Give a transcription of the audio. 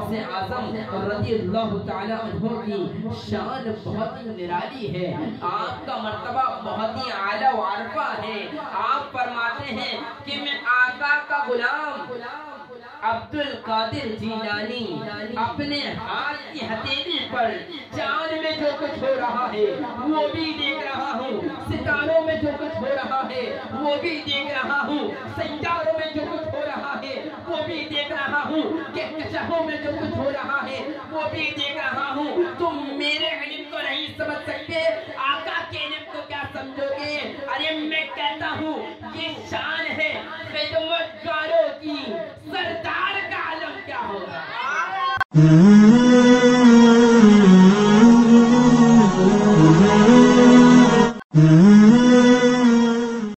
रज़ी अल्लाह की शान बहुत ही निराली है। आपका मर्तबा बहुत ही आला वारफा है। आप फरमाते हैं कि मैं आका का गुलाम, अब्दुल कादिर जीलानी, अपने हाथ की हथेली पर चाँद में जो कुछ हो रहा है, वो भी देख रहा हूँ। सितारों में जो कुछ हो रहा है, वो भी देख रहा हूँ। सितारों में जो कुछ देख रहा हूँ। शहरों में जो कुछ हो रहा है? वो भी देख रहा हूँ। तुम मेरे हलिम को नहीं समझ सकते। आका के इल्म को क्या समझोगे? अरे मैं कहता हूँ, ये शान है खिदमतगारों की सरदार का आलम क्या होगा?